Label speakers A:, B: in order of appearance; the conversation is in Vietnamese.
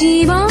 A: জীবন